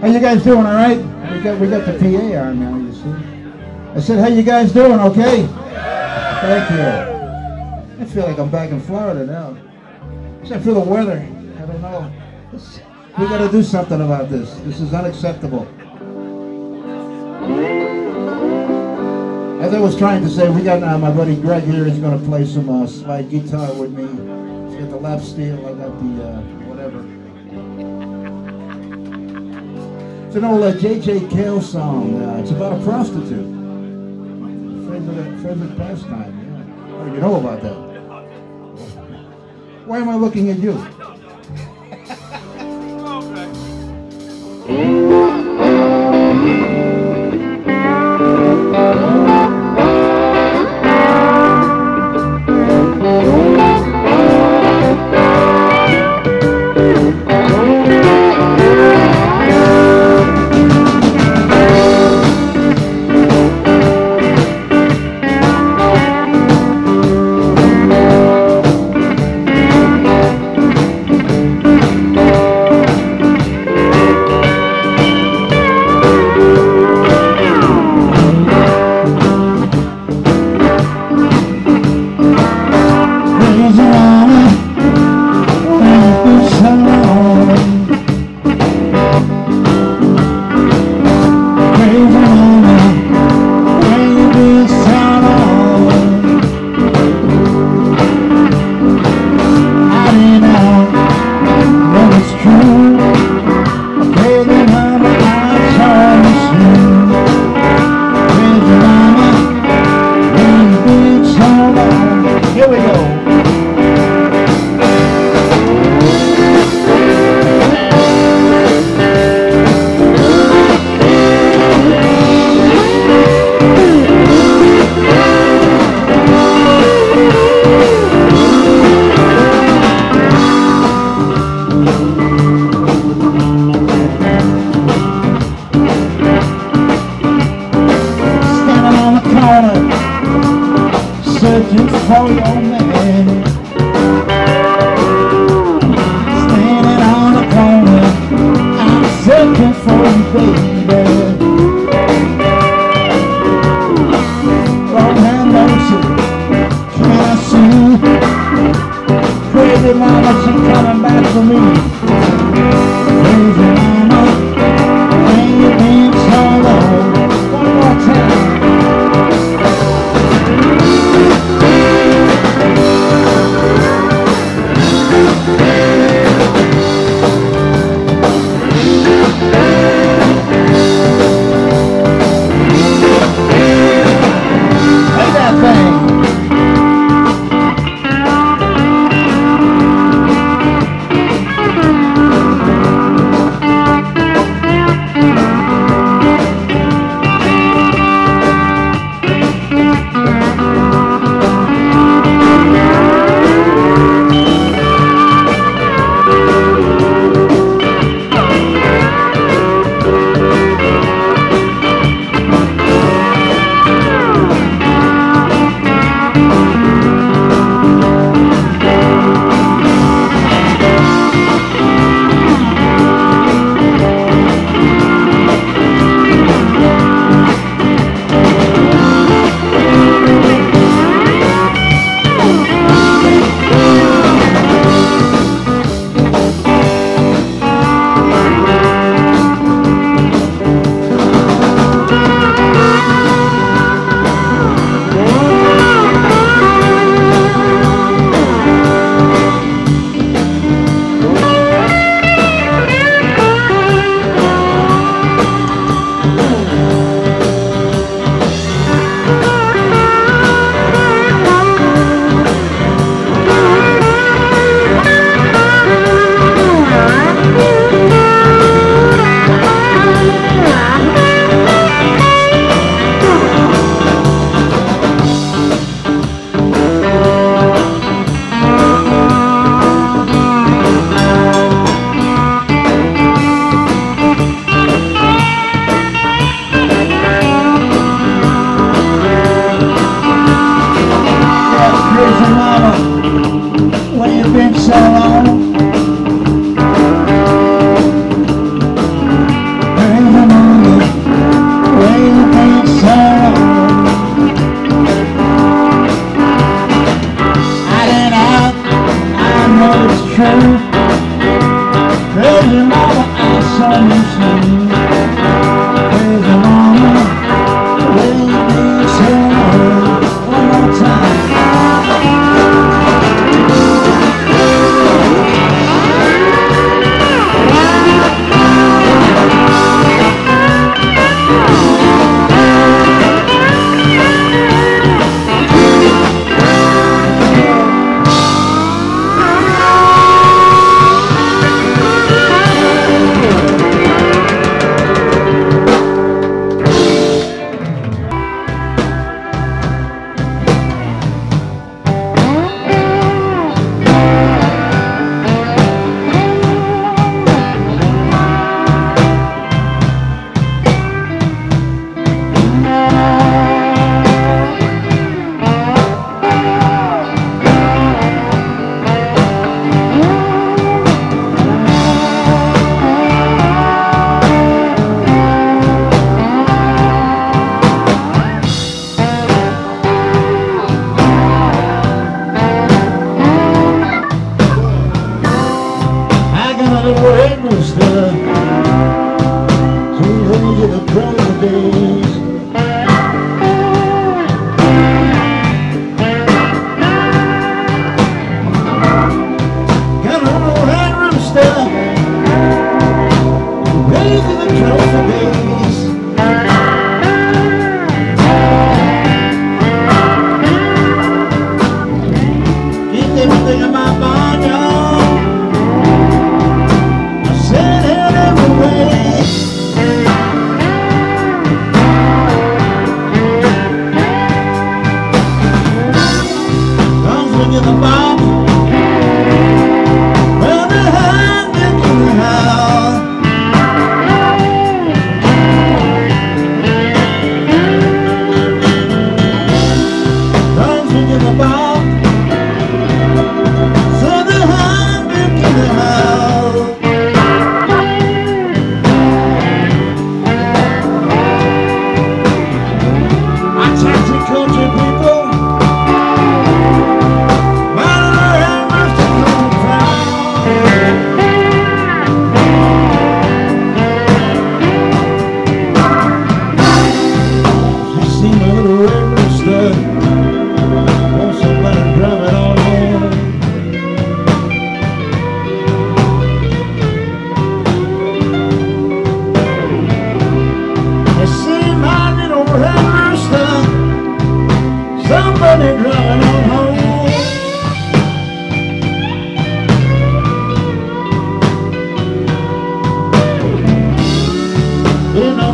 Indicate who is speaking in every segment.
Speaker 1: How you guys doing? All right? We got we got the PA on now. You see? I said, how you guys doing? Okay. Thank you. I feel like I'm back in Florida now. Except for the weather. I don't know. We got to do something about this. This is unacceptable. As I was trying to say, we got uh, my buddy Greg here. He's going to play some uh, slide guitar with me. He's got the lap steel. I got the uh, It's an old uh, J.J. Cale song. Uh, it's about a prostitute. Favorite, favorite pastime. Yeah. Oh, you know about that. Why am I looking at you?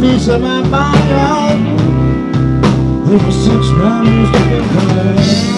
Speaker 1: piece of my mind out. Ever since I used to be